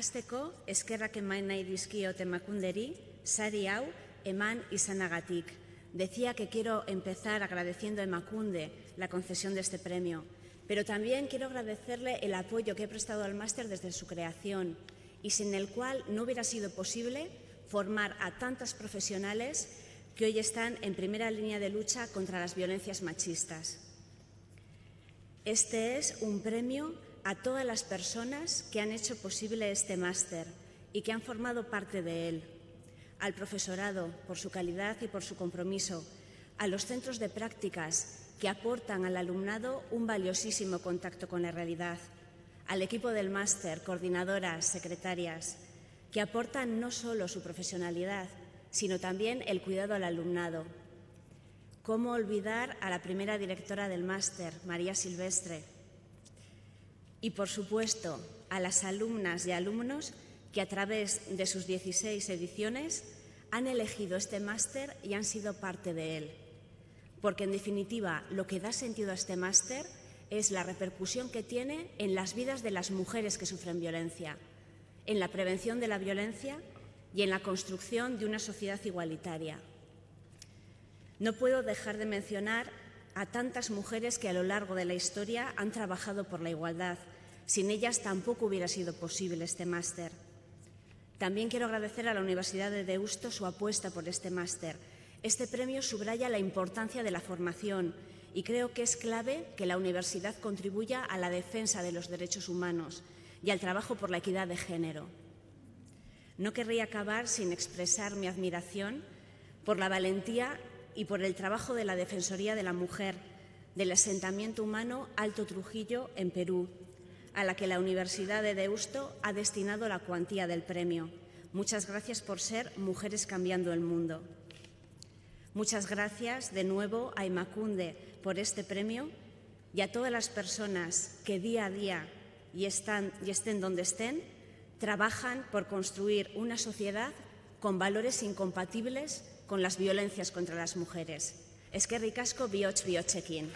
Azteko, eskerrak eman nahi dizkiot emakunderi, sari hau eman izanagatik. Decía que quiero empezar agradeciendo a Emacunde la concesión de este premio, pero también quiero agradecerle el apoyo que he prestado al máster desde su creación y sin el cual no hubiera sido posible formar a tantas profesionales que hoy están en primera línea de lucha contra las violencias machistas. Este es un premio a todas las personas que han hecho posible este máster y que han formado parte de él, al profesorado por su calidad y por su compromiso, a los centros de prácticas que aportan al alumnado un valiosísimo contacto con la realidad, al equipo del máster, coordinadoras, secretarias, que aportan no solo su profesionalidad, sino también el cuidado al alumnado. ¿Cómo olvidar a la primera directora del máster, María Silvestre? Y, por supuesto, a las alumnas y alumnos que a través de sus 16 ediciones han elegido este máster y han sido parte de él. Porque, en definitiva, lo que da sentido a este máster es la repercusión que tiene en las vidas de las mujeres que sufren violencia, en la prevención de la violencia y en la construcción de una sociedad igualitaria. No puedo dejar de mencionar a tantas mujeres que a lo largo de la historia han trabajado por la igualdad. Sin ellas tampoco hubiera sido posible este máster. También quiero agradecer a la Universidad de Deusto su apuesta por este máster. Este premio subraya la importancia de la formación y creo que es clave que la universidad contribuya a la defensa de los derechos humanos y al trabajo por la equidad de género. No querría acabar sin expresar mi admiración por la valentía y por el trabajo de la Defensoría de la Mujer del asentamiento humano Alto Trujillo en Perú, a la que la Universidad de Deusto ha destinado la cuantía del premio. Muchas gracias por ser Mujeres Cambiando el Mundo. Muchas gracias de nuevo a Imacunde por este premio y a todas las personas que día a día y, están, y estén donde estén, trabajan por construir una sociedad con valores incompatibles con las violencias contra las mujeres. Es que ricasco bioch biochekin.